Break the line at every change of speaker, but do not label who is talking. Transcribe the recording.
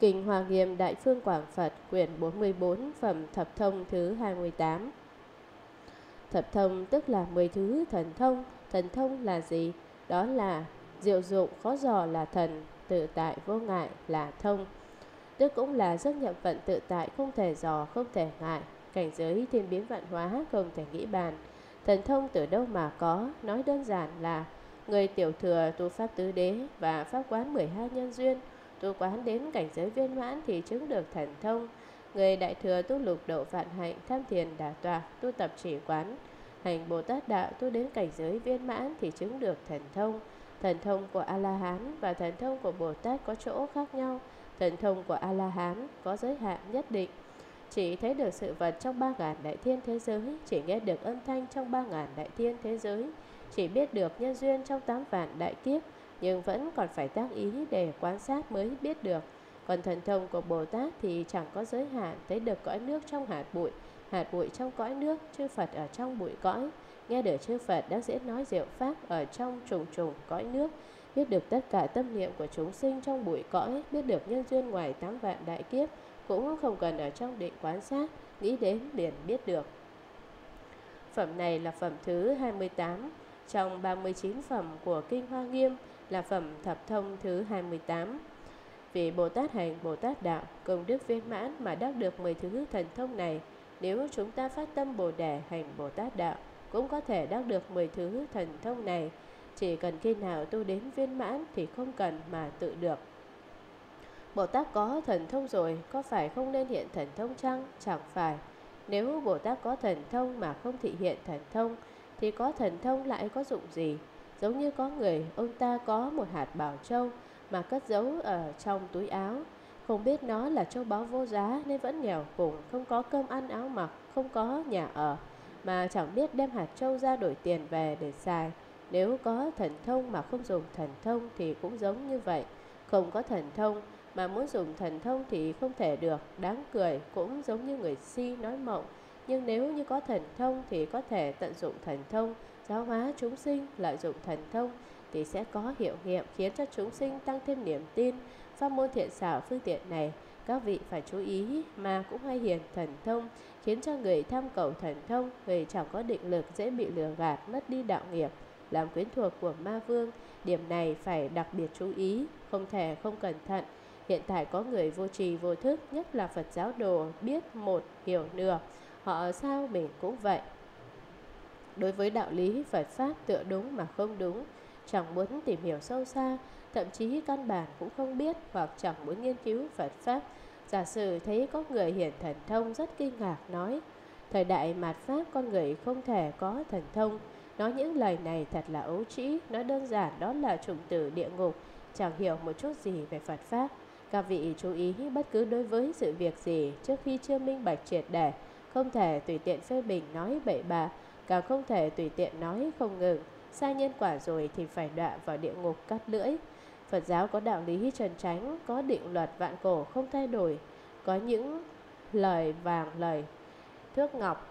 Kinh Hoa Nghiêm Đại Phương Quảng Phật, quyển 44 phẩm thập thông thứ 28 Thập thông tức là 10 thứ thần thông. Thần thông là gì? Đó là diệu dụng khó dò là thần, Tự tại vô ngại là thông. Tức cũng là giấc nhập vận tự tại không thể dò, không thể ngại. Cảnh giới thiên biến vạn hóa không thể nghĩ bàn. Thần thông từ đâu mà có? Nói đơn giản là Người tiểu thừa tu pháp tứ đế Và pháp quán 12 nhân duyên. Tu quán đến cảnh giới viên mãn thì chứng được thần thông. Người đại thừa tu lục độ vạn hạnh Tham thiền đả tọa, tu tập chỉ quán. Hành Bồ Tát đạo tu đến cảnh giới viên mãn thì chứng được thần thông. Thần thông của A-la-hán và thần thông của Bồ Tát có chỗ khác nhau. Thần thông của A-la-hán có giới hạn nhất định. Chỉ thấy được sự vật trong ba ngàn đại thiên thế giới, Chỉ nghe được âm thanh trong ba ngàn đại thiên thế giới, Chỉ biết được nhân duyên trong tám vạn đại kiếp nhưng vẫn còn phải tác ý để quan sát mới biết được. Còn thần thông của Bồ Tát thì chẳng có giới hạn, thấy được cõi nước trong hạt bụi, hạt bụi trong cõi nước, chư Phật ở trong bụi cõi, nghe được chư Phật đã dễ nói diệu pháp ở trong trùng trùng cõi nước, biết được tất cả tâm niệm của chúng sinh trong bụi cõi, biết được nhân duyên ngoài tám vạn đại kiếp, cũng không cần ở trong định quan sát, nghĩ đến liền biết được. Phẩm này là phẩm thứ 28 trong 39 phẩm của Kinh Hoa Nghiêm, là phẩm thập thông thứ 28. Vì Bồ Tát hành Bồ Tát đạo, công đức viên mãn mà đắc được 10 thứ thần thông này, nếu chúng ta phát tâm Bồ Đề hành Bồ Tát đạo, cũng có thể đắc được 10 thứ thần thông này. Chỉ cần khi nào tu đến viên mãn thì không cần mà tự được. Bồ Tát có thần thông rồi, có phải không nên hiện thần thông chăng? Chẳng phải. Nếu Bồ Tát có thần thông mà không thị hiện thần thông, thì có thần thông lại có dụng gì? Giống như có người ông ta có một hạt bảo châu mà cất giấu ở trong túi áo. Không biết nó là châu báu vô giá nên vẫn nghèo cùng Không có cơm ăn áo mặc, không có nhà ở Mà chẳng biết đem hạt châu ra đổi tiền về để xài. Nếu có thần thông mà không dùng thần thông thì cũng giống như vậy. Không có thần thông mà muốn dùng thần thông thì không thể được. Đáng cười cũng giống như người si nói mộng nhưng nếu như có thần thông thì có thể tận dụng thần thông, giáo hóa chúng sinh, lợi dụng thần thông thì sẽ có hiệu nghiệm khiến cho chúng sinh tăng thêm niềm tin. Pháp môn thiện xảo phương tiện này, các vị phải chú ý mà cũng hay hiền thần thông, khiến cho người tham cầu thần thông, người chẳng có định lực dễ bị lừa gạt, mất đi đạo nghiệp, làm quyến thuộc của ma vương. Điểm này phải đặc biệt chú ý, không thể không cẩn thận. Hiện tại có người vô trì vô thức, nhất là phật giáo đồ, biết một, hiểu nửa họ sao mình cũng vậy. Đối với đạo lý Phật Pháp tựa đúng mà không đúng, Chẳng muốn tìm hiểu sâu xa, Thậm chí căn bản cũng không biết Hoặc chẳng muốn nghiên cứu Phật Pháp. Giả sử thấy có người hiển thần thông Rất kinh ngạc nói, Thời đại mạt Pháp con người không thể có thần thông. Nói những lời này thật là ấu trĩ, Nói đơn giản đó là trùng tử địa ngục, Chẳng hiểu một chút gì về Phật Pháp. Các vị chú ý bất cứ đối với sự việc gì Trước khi chưa minh bạch triệt để không thể tùy tiện phê bình nói bậy bạ, Càng không thể tùy tiện nói không ngừng. Sai nhân quả rồi thì phải đọa vào địa ngục cắt lưỡi. Phật giáo có đạo lý trần tránh, Có định luật vạn cổ không thay đổi. Có những lời vàng lời. Thước ngọc